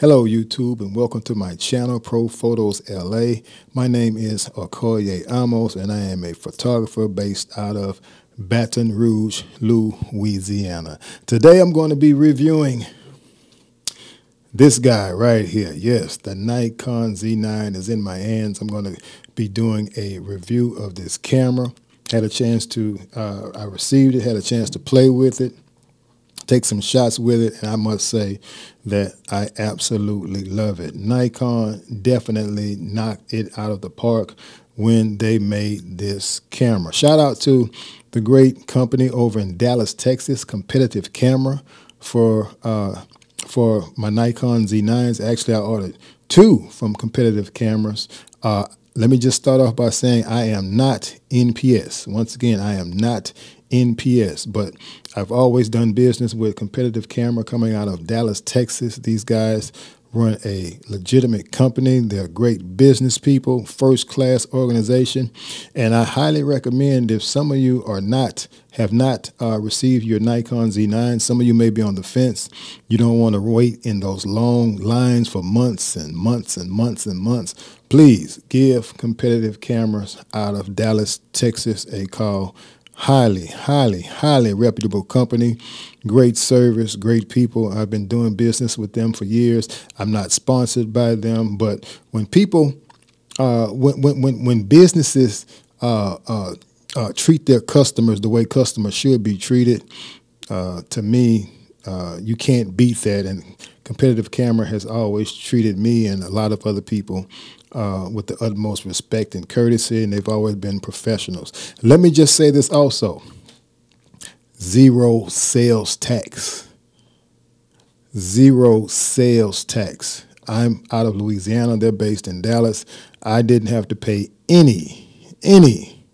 Hello, YouTube, and welcome to my channel, Pro Photos LA. My name is Okoye Amos, and I am a photographer based out of Baton Rouge, Louisiana. Today, I'm going to be reviewing this guy right here. Yes, the Nikon Z9 is in my hands. I'm going to be doing a review of this camera. Had a chance to, uh, I received it, had a chance to play with it take some shots with it, and I must say that I absolutely love it. Nikon definitely knocked it out of the park when they made this camera. Shout out to the great company over in Dallas, Texas, Competitive Camera, for uh, for my Nikon Z9s. Actually, I ordered two from Competitive Cameras. Uh, let me just start off by saying I am not NPS. Once again, I am not NPS, but I've always done business with Competitive Camera coming out of Dallas, Texas. These guys run a legitimate company. They're great business people, first class organization, and I highly recommend if some of you are not have not uh, received your Nikon Z9, some of you may be on the fence. You don't want to wait in those long lines for months and months and months and months. Please give Competitive Cameras out of Dallas, Texas a call highly, highly, highly reputable company. Great service, great people. I've been doing business with them for years. I'm not sponsored by them, but when people, uh, when, when, when, businesses uh, uh, uh, treat their customers the way customers should be treated, uh, to me, uh, you can't beat that. And Competitive Camera has always treated me and a lot of other people uh, with the utmost respect and courtesy, and they've always been professionals. Let me just say this also zero sales tax. Zero sales tax. I'm out of Louisiana. They're based in Dallas. I didn't have to pay any, any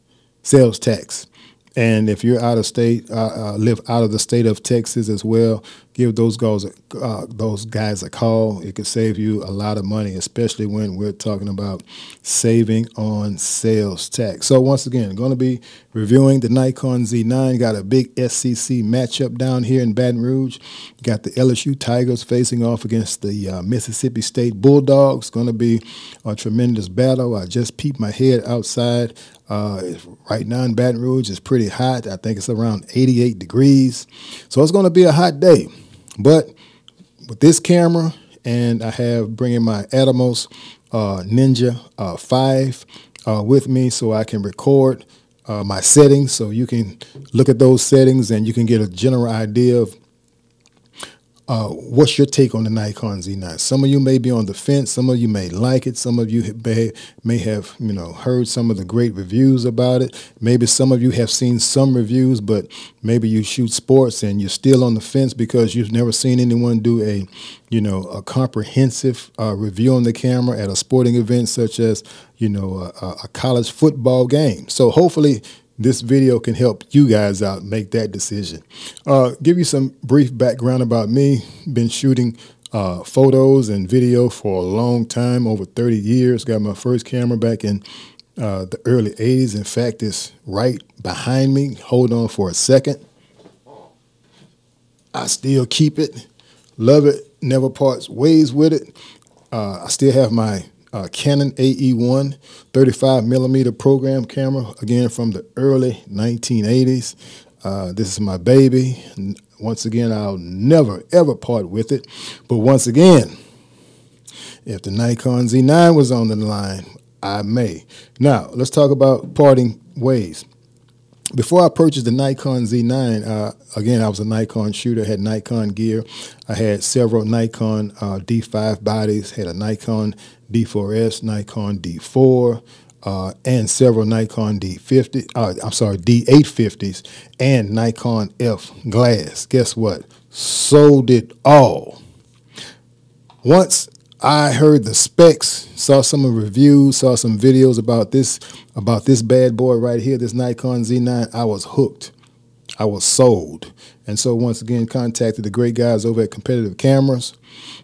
sales tax. And if you're out of state, uh, uh, live out of the state of Texas as well, give those guys uh, those guys a call. It could save you a lot of money, especially when we're talking about saving on sales tax. So once again, going to be reviewing the Nikon Z9. Got a big SEC matchup down here in Baton Rouge. Got the LSU Tigers facing off against the uh, Mississippi State Bulldogs. Going to be a tremendous battle. I just peeped my head outside. Uh, right now in Baton Rouge, it's pretty hot. I think it's around 88 degrees. So it's going to be a hot day. But with this camera, and I have bringing my Atomos uh, Ninja uh, 5 uh, with me so I can record uh, my settings. So you can look at those settings and you can get a general idea of uh, what's your take on the Nikon Z9? Some of you may be on the fence. Some of you may like it. Some of you may, may have, you know, heard some of the great reviews about it. Maybe some of you have seen some reviews, but maybe you shoot sports and you're still on the fence because you've never seen anyone do a, you know, a comprehensive uh, review on the camera at a sporting event such as, you know, a, a college football game. So hopefully this video can help you guys out make that decision. Uh, give you some brief background about me. Been shooting uh, photos and video for a long time, over 30 years. Got my first camera back in uh, the early 80s. In fact, it's right behind me. Hold on for a second. I still keep it. Love it. Never parts ways with it. Uh, I still have my uh, Canon AE1 35 millimeter program camera, again from the early 1980s. Uh, this is my baby. Once again, I'll never ever part with it. But once again, if the Nikon Z9 was on the line, I may. Now, let's talk about parting ways before I purchased the Nikon Z9, uh, again, I was a Nikon shooter, had Nikon gear. I had several Nikon uh, D5 bodies, had a Nikon D4S, Nikon D4, uh, and several Nikon D50, uh, I'm sorry, D850s, and Nikon F glass. Guess what? Sold it all. Once I heard the specs, saw some reviews, saw some videos about this about this bad boy right here, this Nikon Z9. I was hooked. I was sold. And so once again, contacted the great guys over at Competitive Cameras.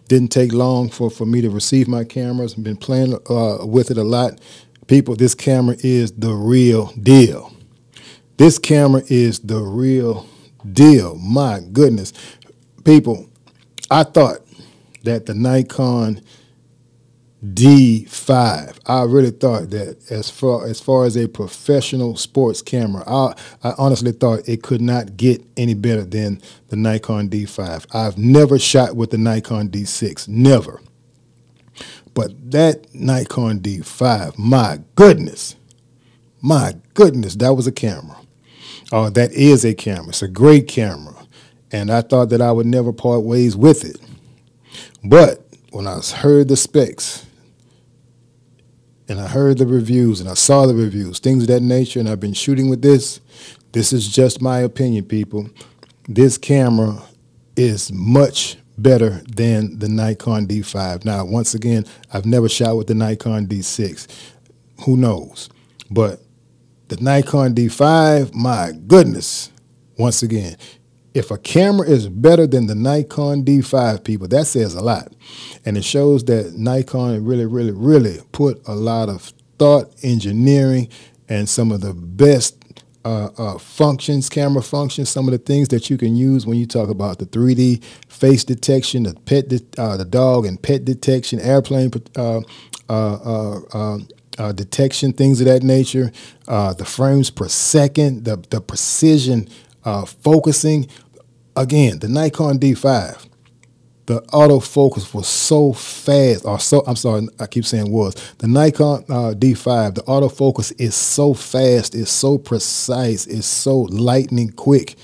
Didn't take long for, for me to receive my cameras. And been playing uh, with it a lot. People, this camera is the real deal. This camera is the real deal. My goodness. People, I thought that the Nikon D5. I really thought that as far as far as a professional sports camera, I, I honestly thought it could not get any better than the Nikon D5. I've never shot with the Nikon D6, never. But that Nikon D5, my goodness, my goodness, that was a camera. Oh, that is a camera. It's a great camera. And I thought that I would never part ways with it. But when I heard the specs, and I heard the reviews and I saw the reviews, things of that nature, and I've been shooting with this. This is just my opinion, people. This camera is much better than the Nikon D5. Now, once again, I've never shot with the Nikon D6. Who knows? But the Nikon D5, my goodness, once again, if a camera is better than the Nikon D5, people, that says a lot. And it shows that Nikon really, really, really put a lot of thought, engineering, and some of the best uh, uh, functions, camera functions, some of the things that you can use when you talk about the 3D face detection, the pet, de uh, the dog and pet detection, airplane uh, uh, uh, detection, things of that nature, the frames per second, the the precision focusing, again, the Nikon D5, the autofocus was so fast, or so, I'm sorry, I keep saying was. The Nikon uh, D5, the autofocus is so fast, it's so precise, it's so lightning quick.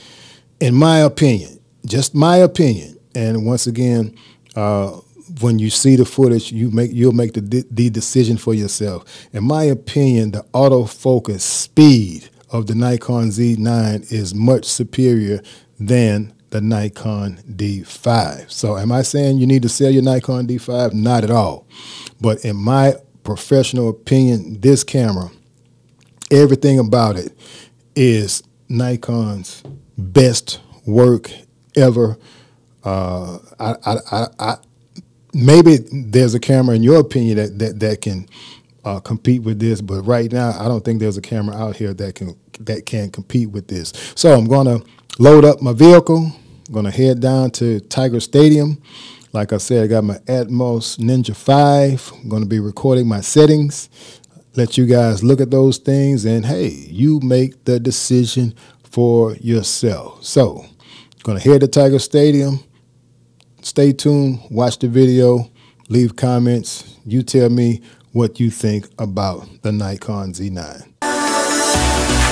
In my opinion, just my opinion, and once again, uh, when you see the footage, you make you'll make the the decision for yourself. In my opinion, the autofocus speed of the Nikon Z9 is much superior than the Nikon D5. So, am I saying you need to sell your Nikon D5? Not at all. But in my professional opinion, this camera, everything about it is Nikon's best work ever. Uh, I, I, I, I, maybe there's a camera in your opinion that that, that can uh, compete with this, but right now I don't think there's a camera out here that can that can compete with this. So I'm gonna load up my vehicle. I'm going to head down to Tiger Stadium. Like I said, I got my Atomos Ninja 5. I'm going to be recording my settings. Let you guys look at those things, and hey, you make the decision for yourself. So, going to head to Tiger Stadium. Stay tuned, watch the video, leave comments. You tell me what you think about the Nikon Z9.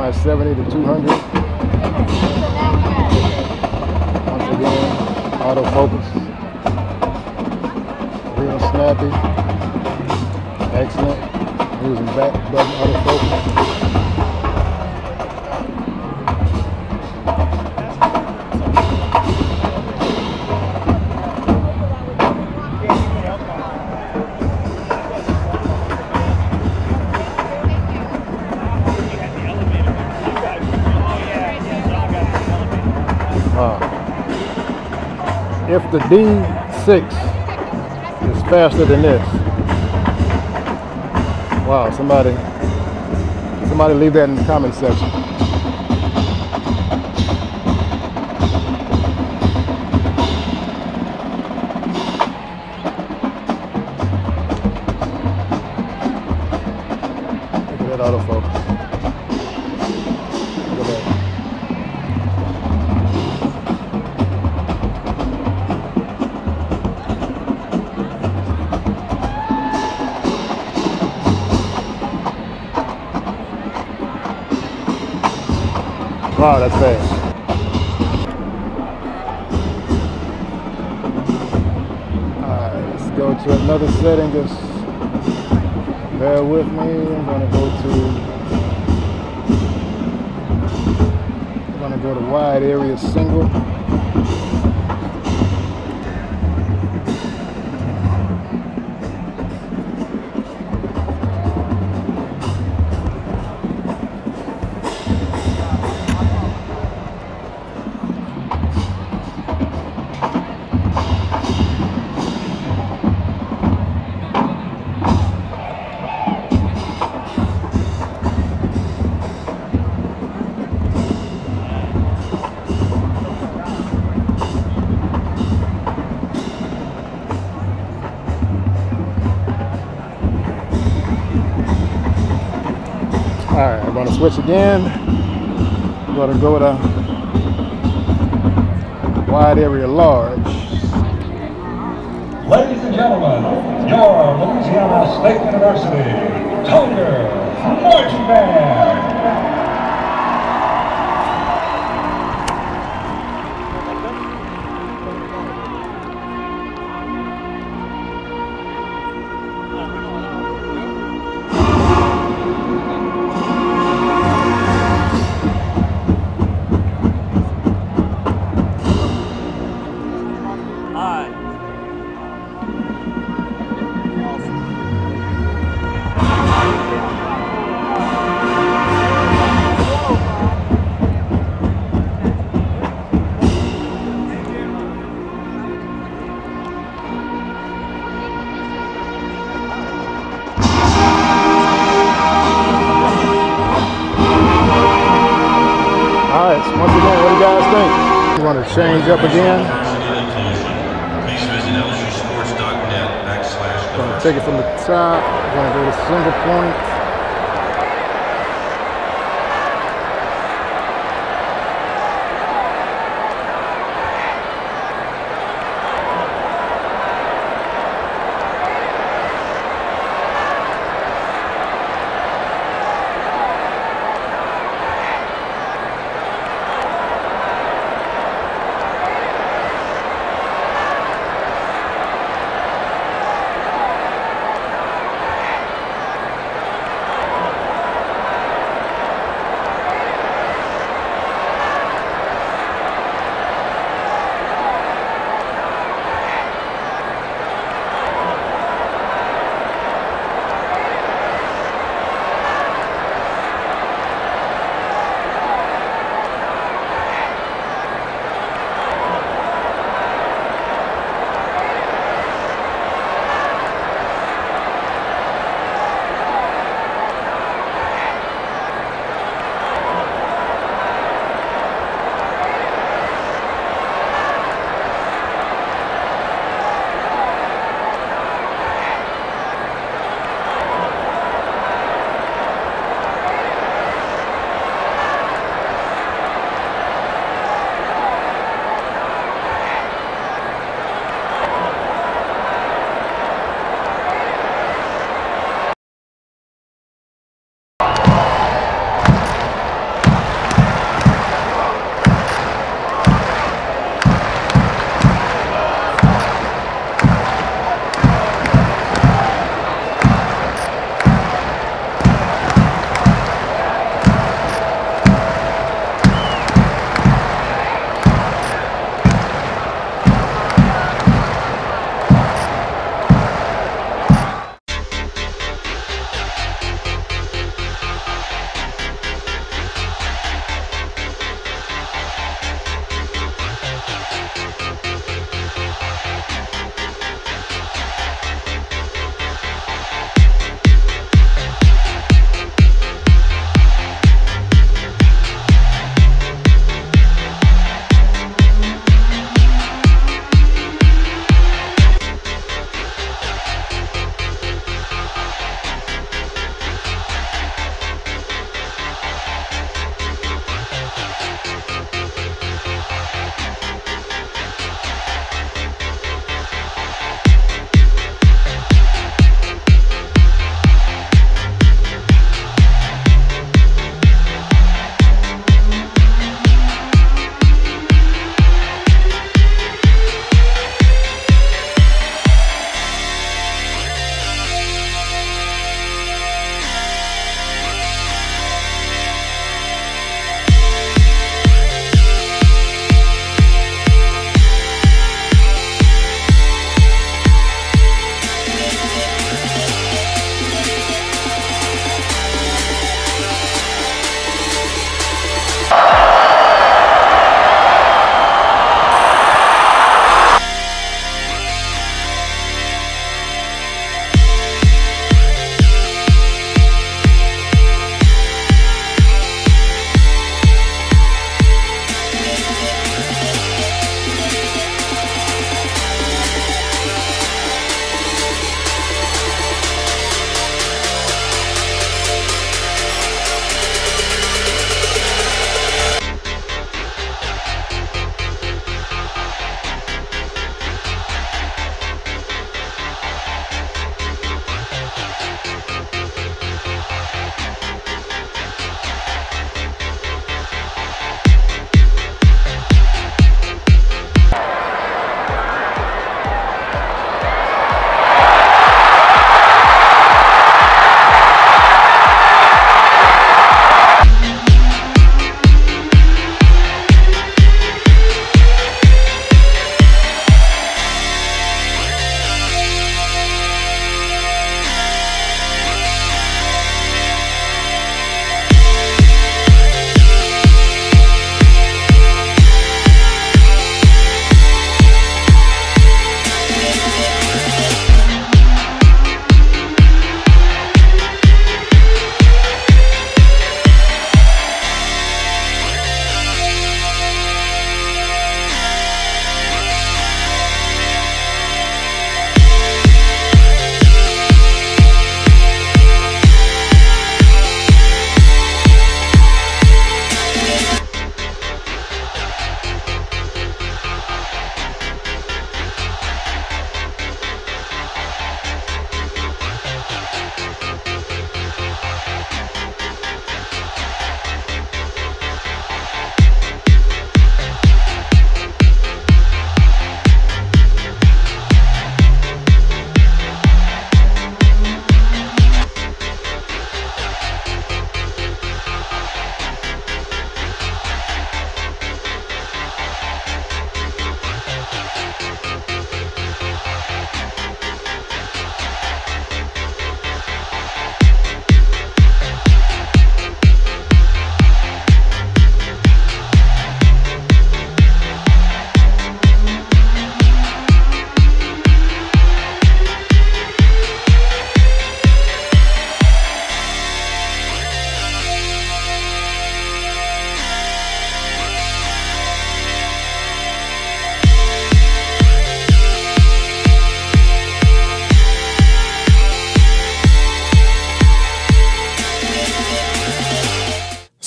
My 70 to 200. Once again, autofocus. Real snappy. Excellent. Using back button autofocus. If the D6 is faster than this. Wow, somebody, somebody leave that in the comment section. Wow, that's fast. Alright, let's go to another setting. Just bear with me. I'm gonna go to I'm gonna go to wide area single. Switch again. I'm gonna go to wide area large. Ladies and gentlemen, your Louisiana State University Tiger Marching Band.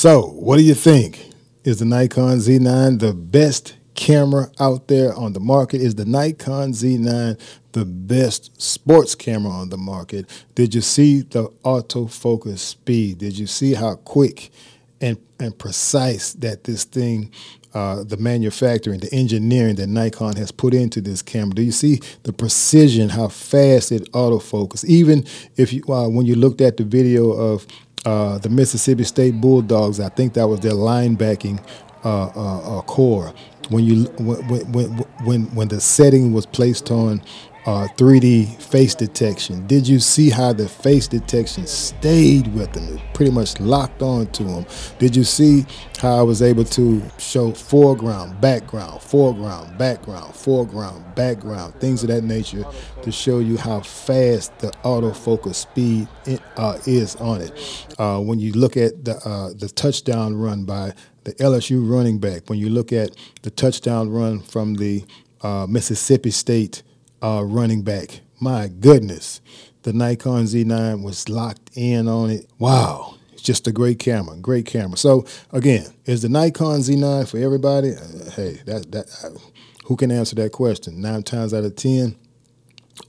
So, what do you think? Is the Nikon Z9 the best camera out there on the market? Is the Nikon Z9 the best sports camera on the market? Did you see the autofocus speed? Did you see how quick and, and precise that this thing, uh, the manufacturing, the engineering that Nikon has put into this camera? Do you see the precision, how fast it autofocus? Even if you, uh, when you looked at the video of uh, the Mississippi State Bulldogs. I think that was their linebacking uh, uh, corps. When you when, when when when the setting was placed on uh, 3D face detection. Did you see how the face detection stayed with them? It pretty much locked on to them. Did you see how I was able to show foreground, background, foreground, background, foreground, background, things of that nature to show you how fast the autofocus speed uh, is on it. Uh, when you look at the uh, the touchdown run by the LSU running back, when you look at the touchdown run from the uh, Mississippi State uh, running back. My goodness, the Nikon Z9 was locked in on it. Wow, it's just a great camera, great camera. So again, is the Nikon Z9 for everybody? Uh, hey, that that uh, who can answer that question? Nine times out of ten,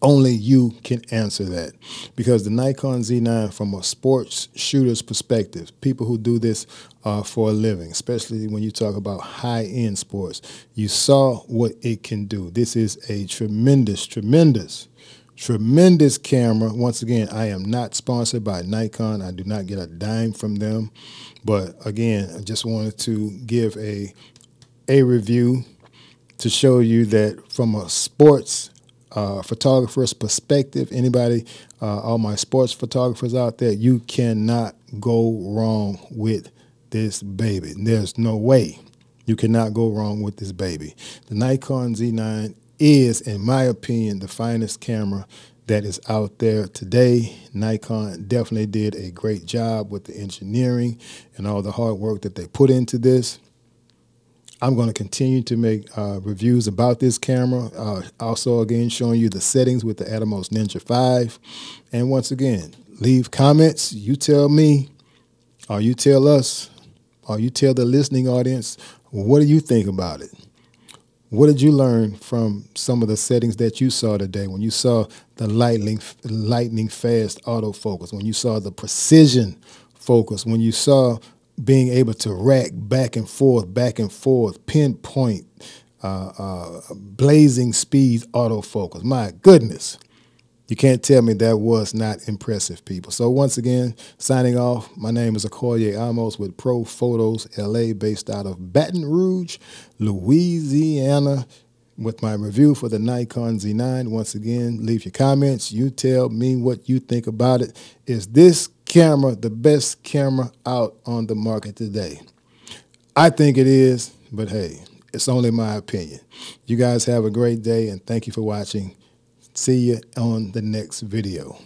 only you can answer that because the Nikon Z9, from a sports shooter's perspective, people who do this uh, for a living, especially when you talk about high end sports, you saw what it can do. This is a tremendous, tremendous, tremendous camera. Once again, I am not sponsored by Nikon, I do not get a dime from them. But again, I just wanted to give a, a review to show you that from a sports uh, photographer's perspective, anybody, uh, all my sports photographers out there, you cannot go wrong with this baby. There's no way you cannot go wrong with this baby. The Nikon Z9 is, in my opinion, the finest camera that is out there today. Nikon definitely did a great job with the engineering and all the hard work that they put into this. I'm going to continue to make uh, reviews about this camera. Uh, also, again, showing you the settings with the Atomos Ninja 5. And once again, leave comments. You tell me, or you tell us, or you tell the listening audience, what do you think about it? What did you learn from some of the settings that you saw today when you saw the lightning, lightning fast autofocus, when you saw the precision focus, when you saw being able to rack back and forth, back and forth, pinpoint, uh, uh, blazing speeds, autofocus. My goodness. You can't tell me that was not impressive, people. So once again, signing off, my name is Okoye Amos with Pro Photos LA, based out of Baton Rouge, Louisiana, with my review for the Nikon Z9. Once again, leave your comments. You tell me what you think about it. Is this camera the best camera out on the market today? I think it is, but hey, it's only my opinion. You guys have a great day and thank you for watching. See you on the next video.